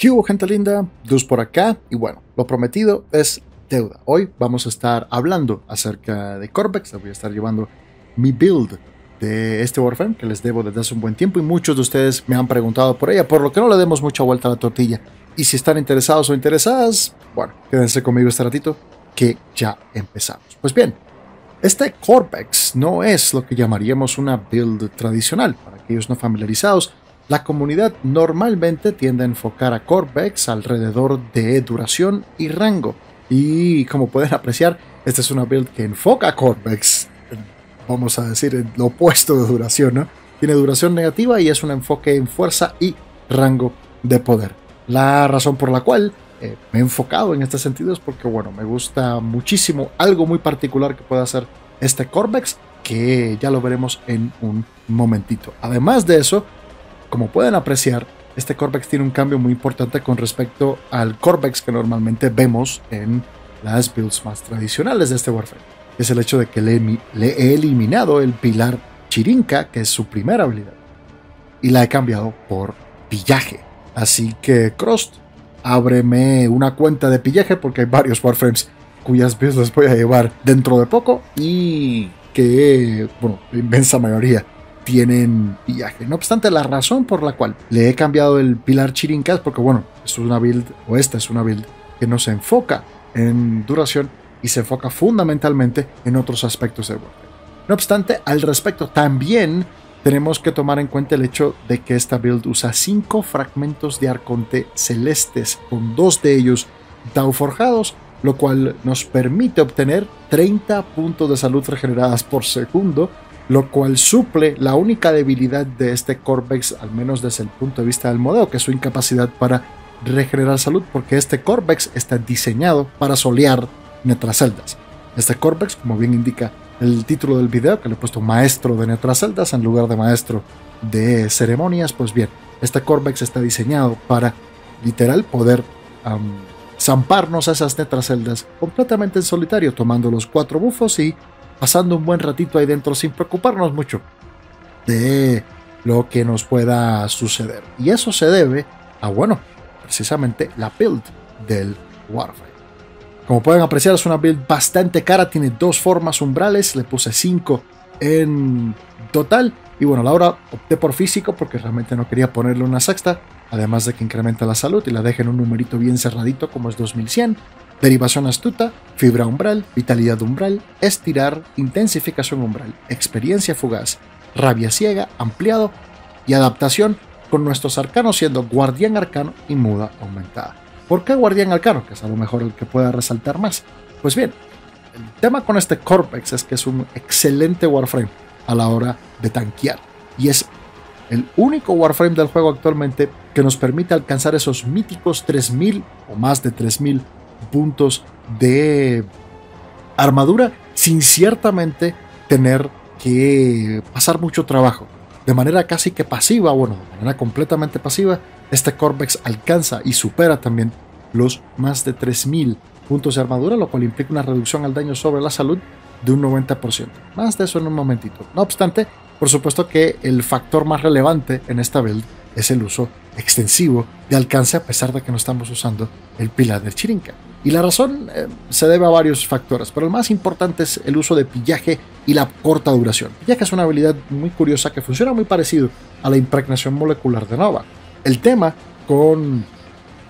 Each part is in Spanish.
¿Qué hubo, gente linda? Dus por acá. Y bueno, lo prometido es deuda. Hoy vamos a estar hablando acerca de Corvex. Voy a estar llevando mi build de este Warframe que les debo desde hace un buen tiempo y muchos de ustedes me han preguntado por ella, por lo que no le demos mucha vuelta a la tortilla. Y si están interesados o interesadas, bueno, quédense conmigo este ratito que ya empezamos. Pues bien, este Corvex no es lo que llamaríamos una build tradicional. Para aquellos no familiarizados, la comunidad normalmente tiende a enfocar a Corvex alrededor de duración y rango. Y como pueden apreciar, esta es una build que enfoca a Corvex, vamos a decir, en lo opuesto de duración, ¿no? Tiene duración negativa y es un enfoque en fuerza y rango de poder. La razón por la cual eh, me he enfocado en este sentido es porque, bueno, me gusta muchísimo algo muy particular que pueda hacer este Corvex, que ya lo veremos en un momentito. Además de eso, como pueden apreciar, este Corvex tiene un cambio muy importante con respecto al Corvex que normalmente vemos en las builds más tradicionales de este Warframe. Es el hecho de que le, he eliminado el pilar Chirinka, que es su primera habilidad, y la he cambiado por pillaje. Así que, Crost, ábreme una cuenta de pillaje porque hay varios Warframes cuyas builds les voy a llevar dentro de poco y que, bueno, la inmensa mayoría tienen viaje. No obstante, la razón por la cual le he cambiado el pilar Chirinka es porque, bueno, es una build, o esta es una build que no se enfoca en duración y se enfoca fundamentalmente en otros aspectos del Warframe. No obstante, al respecto, también tenemos que tomar en cuenta el hecho de que esta build usa 5 fragmentos de arconte celestes, con dos de ellos Tau forjados, lo cual nos permite obtener 30 puntos de salud regeneradas por segundo lo cual suple la única debilidad de este Corvex, al menos desde el punto de vista del modelo, que es su incapacidad para regenerar salud, porque este Corvex está diseñado para solear Netraceldas. Este Corvex, como bien indica el título del video, que le he puesto maestro de Netraceldas en lugar de maestro de ceremonias, pues bien, este Corvex está diseñado para literal poder zamparnos a esas Netraceldas completamente en solitario, tomando los cuatro bufos y pasando un buen ratito ahí dentro sin preocuparnos mucho de lo que nos pueda suceder. Y eso se debe a, bueno, precisamente la build del Warframe. Como pueden apreciar, es una build bastante cara, tiene dos formas umbrales, le puse 5 en total. Y bueno, la hora opté por físico porque realmente no quería ponerle una sexta, además de que incrementa la salud y la deja en un numerito bien cerradito como es 2100. Derivación astuta, fibra umbral, vitalidad umbral, estirar, intensificación umbral, experiencia fugaz, rabia ciega, ampliado y adaptación con nuestros arcanos siendo guardián arcano y muda aumentada. ¿Por qué guardián arcano? Que es a lo mejor el que pueda resaltar más. Pues bien, el tema con este Corpex es que es un excelente Warframe a la hora de tanquear. Y es el único Warframe del juego actualmente que nos permite alcanzar esos míticos 3000 o más de 3000 puntos de armadura sin ciertamente tener que pasar mucho trabajo. De manera casi que pasiva, bueno, de manera completamente pasiva, este Corvex alcanza y supera también los más de 3000 puntos de armadura, lo cual implica una reducción al daño sobre la salud de un 90%. Más de eso en un momentito. No obstante, por supuesto que el factor más relevante en esta build es el uso extensivo de alcance a pesar de que no estamos usando el pilar del Chirinka. Y la razón eh, se debe a varios factores, pero el más importante es el uso de pillaje y la corta duración. Pillaje es una habilidad muy curiosa que funciona muy parecido a la impregnación molecular de Nova. El tema con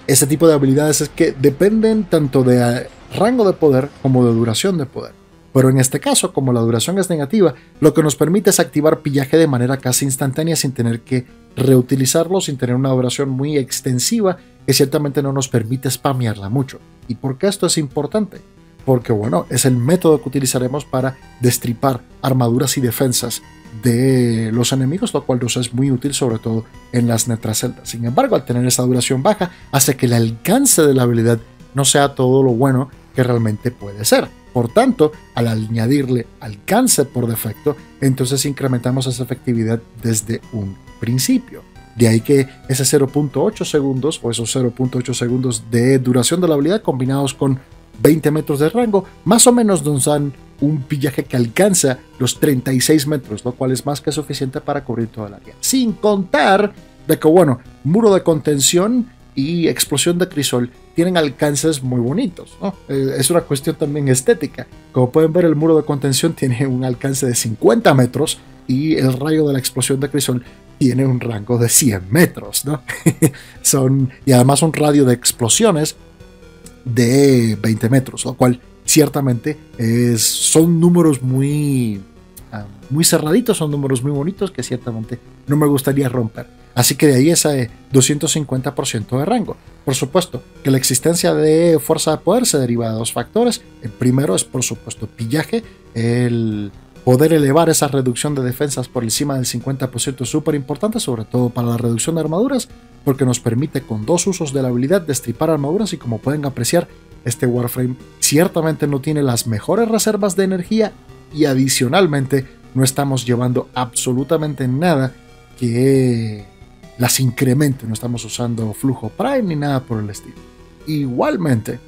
este tipo de habilidades es que dependen tanto de eh, rango de poder como de duración de poder. Pero en este caso, como la duración es negativa, lo que nos permite es activar pillaje de manera casi instantánea sin tener que reutilizarlo, sin tener una duración muy extensiva que ciertamente no nos permite spamearla mucho. ¿Y por qué esto es importante? Porque bueno, es el método que utilizaremos para destripar armaduras y defensas de los enemigos, lo cual nos es muy útil sobre todo en las netraceldas. Sin embargo, al tener esa duración baja, hace que el alcance de la habilidad no sea todo lo bueno que realmente puede ser. Por tanto, al añadirle alcance por defecto, entonces incrementamos esa efectividad desde un principio. De ahí que ese 0.8 segundos o esos 0.8 segundos de duración de la habilidad combinados con 20 metros de rango, más o menos nos dan un pillaje que alcanza los 36 metros, lo cual es más que suficiente para cubrir toda el área. Sin contar de que, bueno, muro de contención y explosión de crisol tienen alcances muy bonitos. Eh, es una cuestión también estética. Como pueden ver, el muro de contención tiene un alcance de 50 metros y el rayo de la explosión de crisol tiene un rango de 100 metros. ¿no? son, y además un radio de explosiones de 20 metros, lo cual ciertamente es, son números muy, ah, muy cerraditos, son números muy bonitos que ciertamente no me gustaría romper. Así que de ahí ese 250% de rango. Por supuesto que la existencia de fuerza de poder se deriva de dos factores. El primero es por supuesto pillaje, el poder elevar esa reducción de defensas por encima del 50% es súper importante, sobre todo para la reducción de armaduras, porque nos permite con dos usos de la habilidad destripar armaduras y como pueden apreciar, este Warframe ciertamente no tiene las mejores reservas de energía y adicionalmente no estamos llevando absolutamente nada que las incremente, no estamos usando flujo Prime ni nada por el estilo. Igualmente,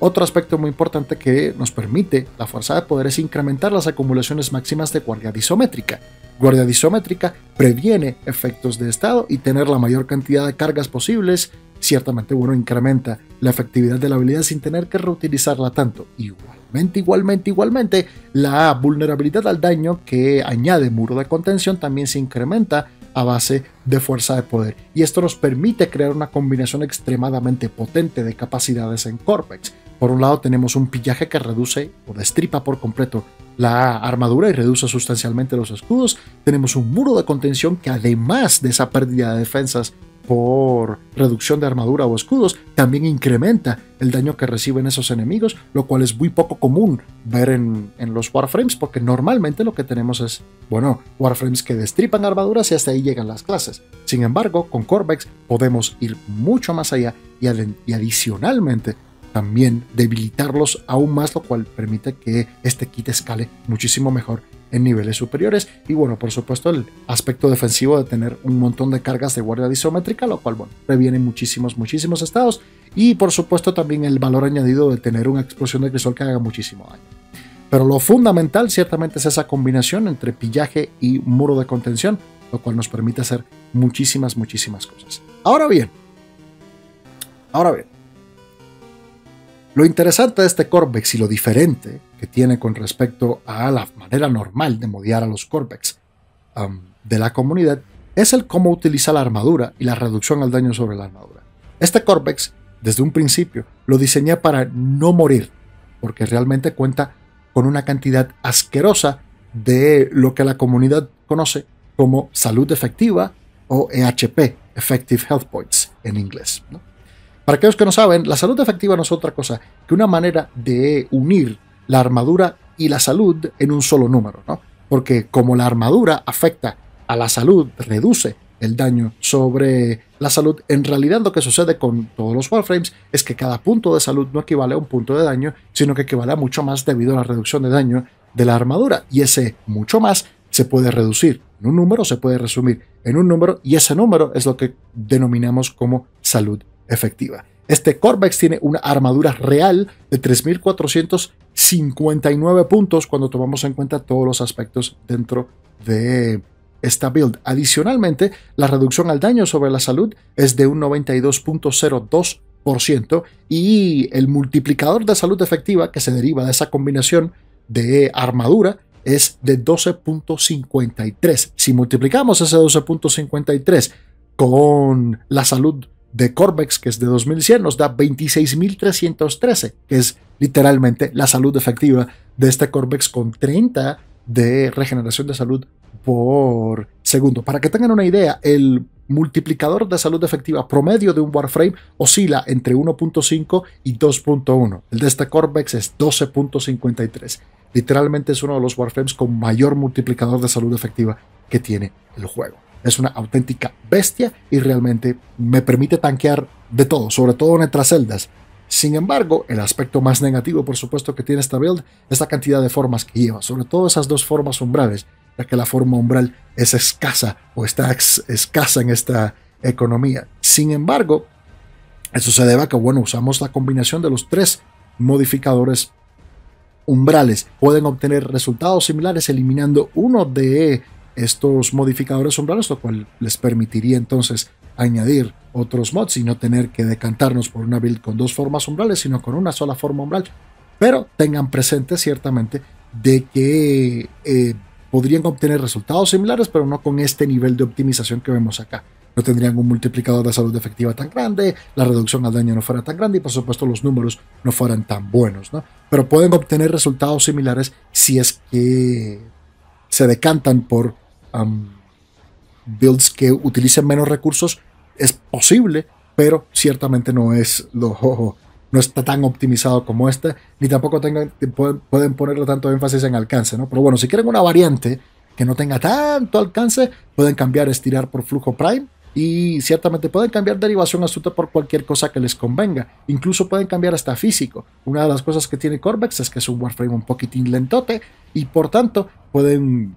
otro aspecto muy importante que nos permite la fuerza de poder es incrementar las acumulaciones máximas de guardia disométrica. Guardia disométrica previene efectos de estado y tener la mayor cantidad de cargas posibles ciertamente bueno incrementa la efectividad de la habilidad sin tener que reutilizarla tanto. Igualmente, igualmente, igualmente, la vulnerabilidad al daño que añade muro de contención también se incrementa a base de fuerza de poder. Y esto nos permite crear una combinación extremadamente potente de capacidades en Corpex. Por un lado tenemos un pillaje que reduce o destripa por completo la armadura y reduce sustancialmente los escudos. Tenemos un muro de contención que además de esa pérdida de defensas por reducción de armadura o escudos, también incrementa el daño que reciben esos enemigos, lo cual es muy poco común ver en, los Warframes, porque normalmente lo que tenemos es, bueno, Warframes que destripan armaduras y hasta ahí llegan las clases. Sin embargo, con Corvex podemos ir mucho más allá y, y adicionalmente también debilitarlos aún más, lo cual permite que este kit escale muchísimo mejor en niveles superiores. Y bueno, por supuesto, el aspecto defensivo de tener un montón de cargas de guardia disométrica, lo cual, bueno, previene muchísimos, muchísimos estados. Y por supuesto, también el valor añadido de tener una explosión de crisol que haga muchísimo daño. Pero lo fundamental ciertamente es esa combinación entre pillaje y muro de contención, lo cual nos permite hacer muchísimas, muchísimas cosas. Ahora bien, ahora bien, lo interesante de este Corvex y lo diferente que tiene con respecto a la manera normal de modiar a los Corvex de la comunidad es el cómo utiliza la armadura y la reducción al daño sobre la armadura. Este Corvex, desde un principio, lo diseñé para no morir, porque realmente cuenta con una cantidad asquerosa de lo que la comunidad conoce como salud efectiva o EHP, Effective Health Points en inglés. Para aquellos que no saben, la salud efectiva no es otra cosa que una manera de unir la armadura y la salud en un solo número, ¿no? Porque como la armadura afecta a la salud, reduce el daño sobre la salud, en realidad lo que sucede con todos los Warframes es que cada punto de salud no equivale a un punto de daño, sino que equivale a mucho más debido a la reducción de daño de la armadura. Y ese mucho más se puede reducir en un número, se puede resumir en un número, y ese número es lo que denominamos como salud efectiva. Este Corvex tiene una armadura real de 3.459 puntos cuando tomamos en cuenta todos los aspectos dentro de esta build. Adicionalmente, la reducción al daño sobre la salud es de un 92.02% y el multiplicador de salud efectiva que se deriva de esa combinación de armadura es de 12.53. Si multiplicamos ese 12.53 con la salud de Corvex, que es de 2100, nos da 26.313, que es literalmente la salud efectiva de este Corvex con 30 de regeneración de salud por segundo. Para que tengan una idea, el multiplicador de salud efectiva promedio de un Warframe oscila entre 1.5 y 2.1. El de este Corvex es 12.53. Literalmente es uno de los Warframes con mayor multiplicador de salud efectiva que tiene el juego. Es una auténtica bestia y realmente me permite tanquear de todo, sobre todo en celdas. Sin embargo, el aspecto más negativo, por supuesto, que tiene esta build es la cantidad de formas que lleva, sobre todo esas dos formas umbrales, ya que la forma umbral es escasa o está escasa en esta economía. Sin embargo, eso se debe a que, bueno, usamos la combinación de los tres modificadores umbrales. Pueden obtener resultados similares eliminando uno de estos modificadores umbrales, lo cual les permitiría entonces añadir otros mods y no tener que decantarnos por una build con dos formas umbrales, sino con una sola forma umbral. Pero tengan presente ciertamente de que eh, podrían obtener resultados similares, pero no con este nivel de optimización que vemos acá. No tendrían un multiplicador de salud efectiva tan grande, la reducción al daño no fuera tan grande y por supuesto los números no fueran tan buenos, ¿no? Pero pueden obtener resultados similares si es que se decantan por builds que utilicen menos recursos. Es posible, pero ciertamente no es lo no está tan optimizado como este, ni tampoco tengan, pueden, ponerle tanto énfasis en alcance, ¿no? Pero bueno, si quieren una variante que no tenga tanto alcance, pueden cambiar estirar por flujo prime y ciertamente pueden cambiar derivación astuta por cualquier cosa que les convenga. Incluso pueden cambiar hasta físico. Una de las cosas que tiene Corvex es que es un Warframe un poquitín lentote y por tanto pueden,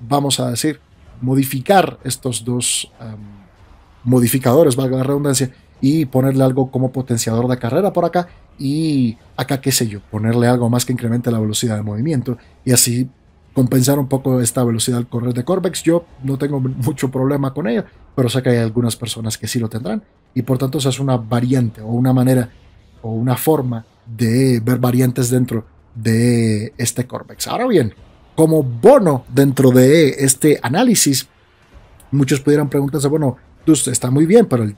vamos a decir, modificar estos dos modificadores, valga la redundancia, y ponerle algo como potenciador de carrera por acá y acá qué sé yo, ponerle algo más que incremente la velocidad de movimiento y así compensar un poco esta velocidad al correr de Corvex. Yo no tengo mucho problema con ello, pero sé que hay algunas personas que sí lo tendrán y por tanto esa es una variante o una manera o una forma de ver variantes dentro de este Corvex. Ahora bien, como bono dentro de este análisis, muchos pudieran preguntarse, bueno, está muy bien, pero el,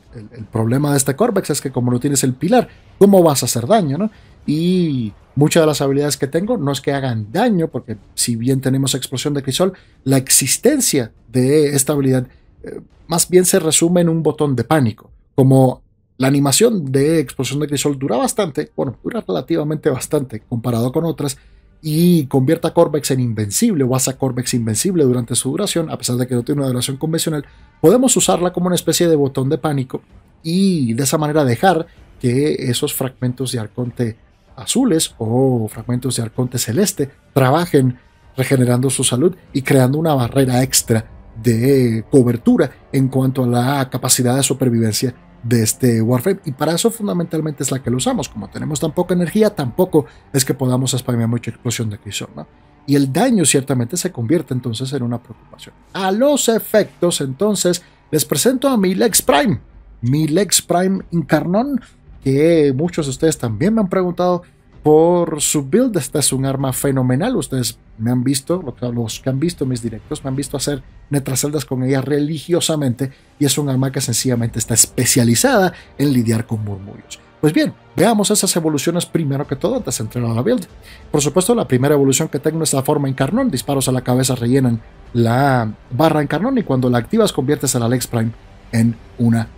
problema de este Corvex es que como no tienes el pilar, ¿cómo vas a hacer daño? ¿no? Y muchas de las habilidades que tengo no es que hagan daño, porque si bien tenemos explosión de crisol, la existencia de esta habilidad eh, más bien se resume en un botón de pánico. Como la animación de explosión de crisol dura bastante, bueno, dura relativamente bastante comparado con otras, y convierta a Corvex en invencible o hace a Corvex invencible durante su duración, a pesar de que no tiene una duración convencional, podemos usarla como una especie de botón de pánico y de esa manera dejar que esos fragmentos de arconte azules o fragmentos de arconte celeste trabajen regenerando su salud y creando una barrera extra de cobertura en cuanto a la capacidad de supervivencia de este Warframe y para eso fundamentalmente es la que lo usamos. Como tenemos tan poca energía, tampoco es que podamos spamear mucha explosión de crisol, ¿no? Y el daño ciertamente se convierte entonces en una preocupación. A los efectos, entonces, les presento a mi Lex Prime. Mi Lex Prime Incarnón, que muchos de ustedes también me han preguntado por su build. Esta es un arma fenomenal. Ustedes me han visto, los que han visto mis directos, me han visto hacer netraceldas con ella religiosamente y es un arma que sencillamente está especializada en lidiar con murmullos. Pues bien, veamos esas evoluciones primero que todo antes de entrar a la build. Por supuesto, la primera evolución que tengo es la forma encarnón. Disparos a la cabeza rellenan la barra encarnón y cuando la activas conviertes a la Lex Prime en una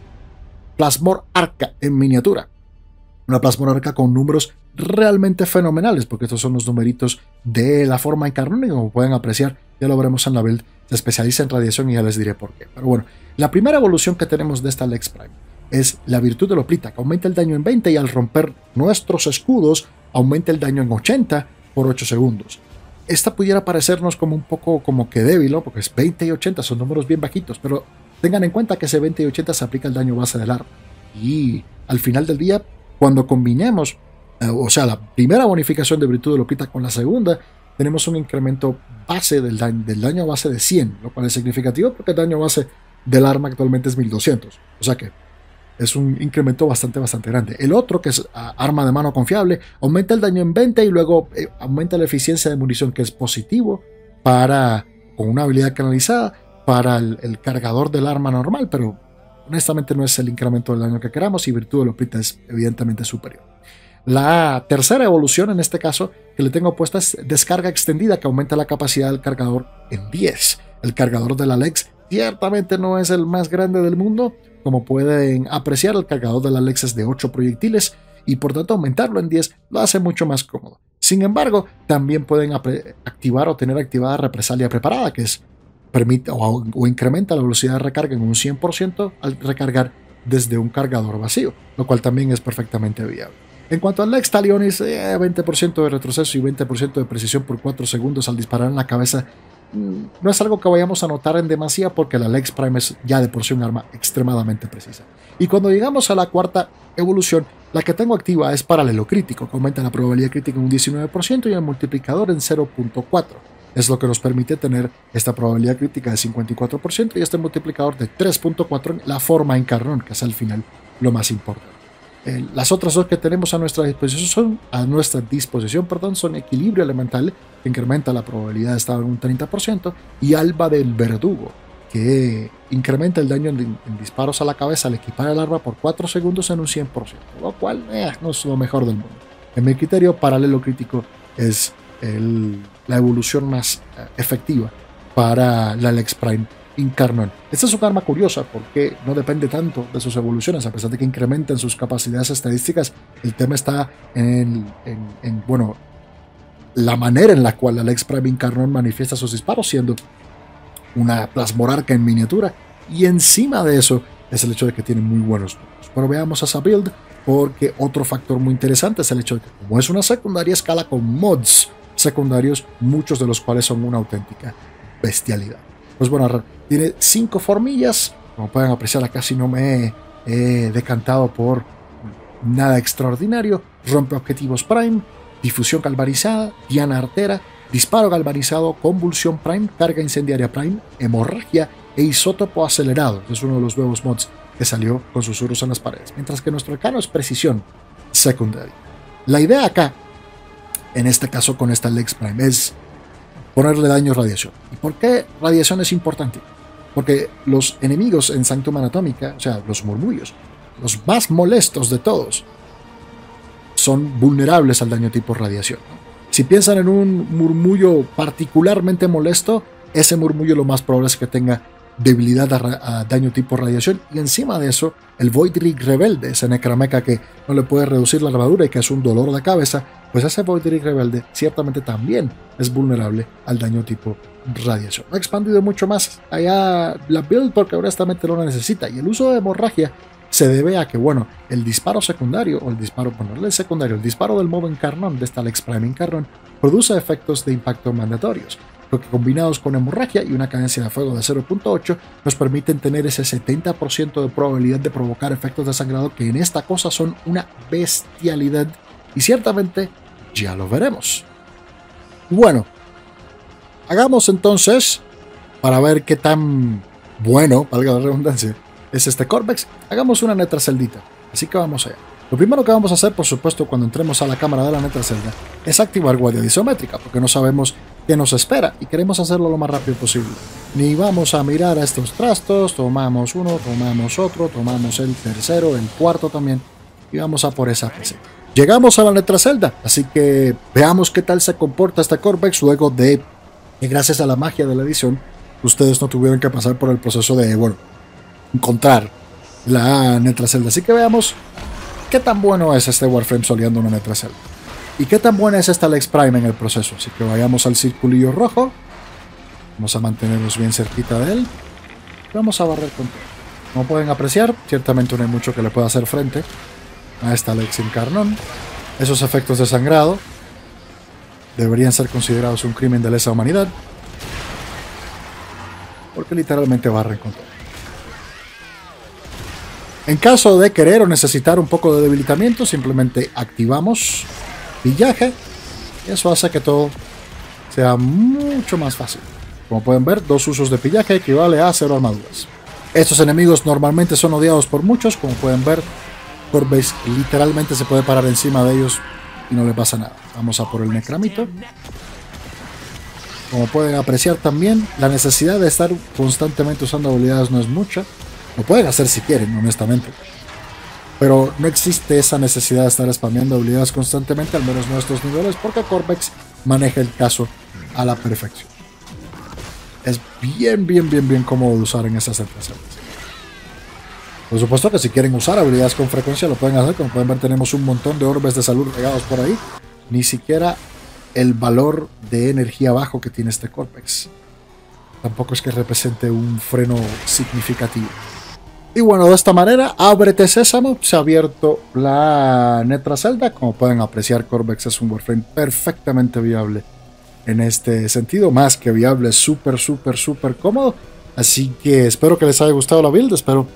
Plasmor Arca en miniatura. Una Plasmor Arca con números realmente fenomenales, porque estos son los numeritos de la forma encarnón y como pueden apreciar, ya lo veremos en la build, se especializa en radiación y ya les diré por qué. Pero bueno, la primera evolución que tenemos de esta Lex Prime es la virtud de Loplita, que aumenta el daño en 20 y al romper nuestros escudos aumenta el daño en 80 por 8 segundos. Esta pudiera parecernos como un poco como que débil, porque es 20 y 80, son números bien bajitos, pero tengan en cuenta que ese 20 y 80 se aplica el daño base del arma. Y al final del día, cuando combinemos o sea, la primera bonificación de virtud de Lopita con la segunda, tenemos un incremento base del daño, del daño base de 100, lo cual es significativo porque el daño base del arma actualmente es 1200. O sea que es un incremento bastante, bastante grande. El otro, que es ah, arma de mano confiable, aumenta el daño en 20 y luego eh, aumenta la eficiencia de munición, que es positivo para, con una habilidad canalizada, para el, el cargador del arma normal, pero honestamente no es el incremento del daño que queramos y virtud de Lopita es evidentemente superior. La tercera evolución, en este caso, que le tengo puesta es descarga extendida, que aumenta la capacidad del cargador en 10. El cargador de la Lex ciertamente no es el más grande del mundo. Como pueden apreciar, el cargador de la Lex es de 8 proyectiles y por tanto aumentarlo en 10 lo hace mucho más cómodo. Sin embargo, también pueden activar o tener activada represalia preparada, que es permite o, o incrementa la velocidad de recarga en un 100% al recargar desde un cargador vacío, lo cual también es perfectamente viable. En cuanto al Lex Talionis, 20% de retroceso y 20% de precisión por 4 segundos al disparar en la cabeza mm, no es algo que vayamos a notar en demasía porque la Lex Prime es ya de por sí un arma extremadamente precisa. Y cuando llegamos a la cuarta evolución, la que tengo activa es paralelo crítico, que aumenta la probabilidad crítica en un 19% y el multiplicador en 0.4. es lo que nos permite tener esta probabilidad crítica de 54% y este multiplicador de 3.4 en la forma en carnón, que es al final lo más importante. Eh, las otras dos que tenemos a nuestra disposición son, a nuestra disposición perdón, son equilibrio elemental, que incrementa la probabilidad de estar en un 30%, y alba del verdugo, que incrementa el daño en, disparos a la cabeza al equipar el arma por 4 segundos en un 100%, lo cual eh, no es lo mejor del mundo. En mi criterio, paralelo crítico es la evolución más eh, efectiva para la Lex Prime Incarnon. Esta es un arma curiosa porque no depende tanto de sus evoluciones, a pesar de que incrementen sus capacidades estadísticas. El tema está en, bueno, la manera en la cual la Lex Prime Incarnon manifiesta sus disparos, siendo una plasmorarca en miniatura. Y encima de eso es el hecho de que tiene muy buenos números. Pero veamos esa build, porque otro factor muy interesante es el hecho de que, como es una secundaria, escala con mods secundarios, muchos de los cuales son una auténtica bestialidad. Pues bueno, tiene cinco formillas. Como pueden apreciar, acá si no me he decantado por nada extraordinario. Rompe objetivos Prime, difusión galvanizada, diana artera, disparo galvanizado, convulsión Prime, carga incendiaria Prime, hemorragia e isótopo acelerado. Es uno de los nuevos mods que salió con susurros en las paredes. Mientras que nuestro arcano es precisión secundaria. La idea acá en este caso con esta Lex Prime, es ponerle daño a radiación. ¿Y por qué radiación es importante? Porque los enemigos en Sanctum Anatómica, o sea, los murmullos, los más molestos de todos, son vulnerables al daño tipo radiación. Si piensan en un murmullo particularmente molesto, ese murmullo lo más probable es que tenga debilidad a, daño tipo radiación. Y encima de eso, el Void Rig Rebelde, ese necrameca que no le puede reducir la armadura y que es un dolor de cabeza, pues ese Void Rig Rebelde ciertamente también es vulnerable al daño tipo radiación. No ha expandido mucho más allá la build porque honestamente no la necesita. Y el uso de hemorragia se debe a que, bueno, el disparo secundario, o el disparo, bueno, secundario, el disparo del modo encarnón de esta Lex Prime encarnón, produce efectos de impacto mandatorios lo que combinados con hemorragia y una cadencia de fuego de 0.8 nos permiten tener ese 70% de probabilidad de provocar efectos de sangrado que en esta cosa son una bestialidad y ciertamente ya lo veremos. Bueno, hagamos entonces, para ver qué tan bueno, valga la redundancia, es este Corvex, hagamos una netra celdita. Así que vamos allá. Lo primero que vamos a hacer, por supuesto, cuando entremos a la cámara de la netra celda, es activar guardia isométrica, porque no sabemos que nos espera y queremos hacerlo lo más rápido posible. Ni vamos a mirar a estos trastos, tomamos uno, tomamos otro, tomamos el tercero, el cuarto también y vamos a por esa PC. Llegamos a la letra celda, así que veamos qué tal se comporta esta Corvex luego de que gracias a la magia de la edición ustedes no tuvieron que pasar por el proceso de, bueno, encontrar la netra celda. Así que veamos qué tan bueno es este Warframe soleando una netra celda. ¿Y qué tan buena es esta Lex Prime en el proceso? Así que vayamos al circulillo rojo. Vamos a mantenernos bien cerquita de él. Vamos a barrer con todo. Como pueden apreciar, ciertamente no hay mucho que le pueda hacer frente a esta Lex Incarnón. Esos efectos de sangrado deberían ser considerados un crimen de lesa humanidad. Porque literalmente barren con todo. En caso de querer o necesitar un poco de debilitamiento, simplemente activamos pillaje. Eso hace que todo sea mucho más fácil. Como pueden ver, dos usos de pillaje equivale a cero armaduras. Estos enemigos normalmente son odiados por muchos, como pueden ver, Corbase literalmente se puede parar encima de ellos y no le pasa nada. Vamos a por el necramito. Como pueden apreciar también, la necesidad de estar constantemente usando habilidades no es mucha. Lo pueden hacer si quieren, honestamente pero no existe esa necesidad de estar spameando habilidades constantemente, al menos no a estos niveles, porque Corvex maneja el caso a la perfección. Es bien, bien, bien, bien cómodo de usar en esas situaciones. Por supuesto que si quieren usar habilidades con frecuencia lo pueden hacer, como pueden ver tenemos un montón de orbes de salud regados por ahí. Ni siquiera el valor de energía bajo que tiene este Corvex. Tampoco es que represente un freno significativo. Y bueno, de esta manera, ábrete sésamo, se ha abierto la Netra Zelda. Como pueden apreciar, Corvex es un Warframe perfectamente viable en este sentido, más que viable, súper, súper, súper cómodo. Así que espero que les haya gustado la build, espero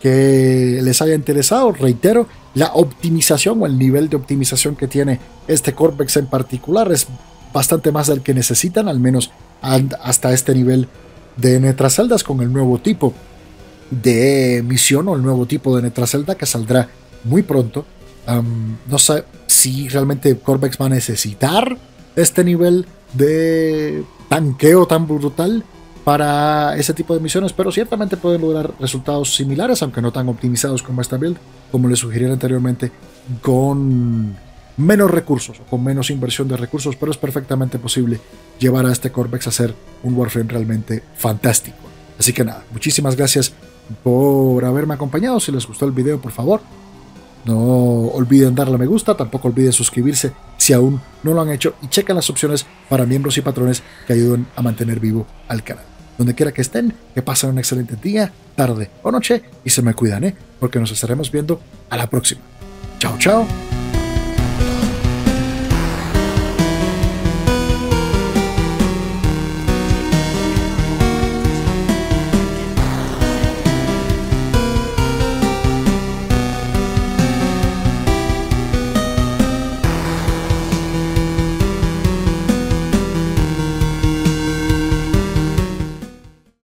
que les haya interesado. Reitero, la optimización o el nivel de optimización que tiene este Corvex en particular es bastante más del que necesitan, al menos hasta este nivel de Netraceldas con el nuevo tipo de misión o el nuevo tipo de Netracelda que saldrá muy pronto. no sé si realmente Corvex va a necesitar este nivel de tanqueo tan brutal para ese tipo de misiones, pero ciertamente pueden lograr resultados similares, aunque no tan optimizados como esta build, como les sugerí anteriormente, con menos recursos o con menos inversión de recursos, pero es perfectamente posible llevar a este Corvex a ser un Warframe realmente fantástico. Así que nada, muchísimas gracias por haberme acompañado. Si les gustó el video, por favor, no olviden darle me gusta, tampoco olviden suscribirse si aún no lo han hecho y chequen las opciones para miembros y patrones que ayuden a mantener vivo al canal. Donde quiera que estén, que pasen un excelente día, tarde o noche y se me cuidan, ¿eh? Porque nos estaremos viendo a la próxima. Chao, chao.